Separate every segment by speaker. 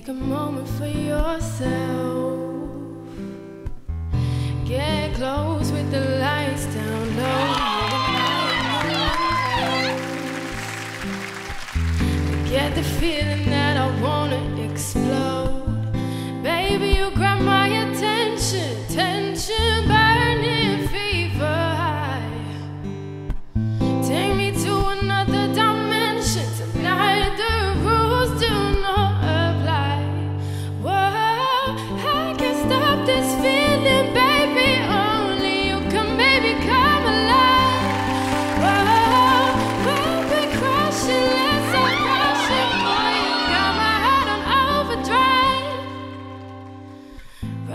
Speaker 1: Take a moment for yourself. Get close with the lights down low. Get the feeling that I wanna explode. Baby, you grab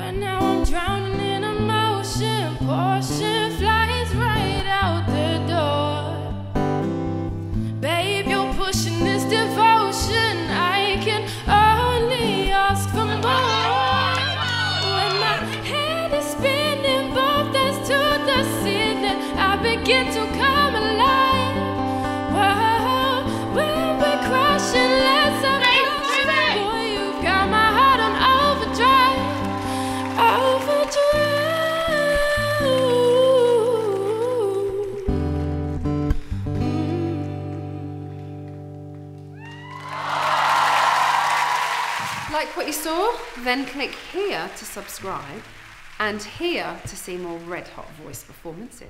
Speaker 1: Right now I'm drowning in emotion. Portion flies right out the door. Babe, you're pushing this devotion. I can only ask for more. When my head is spinning, both to the ceiling, I begin to
Speaker 2: Like what you saw? Then click here to subscribe and here to see more red hot voice performances.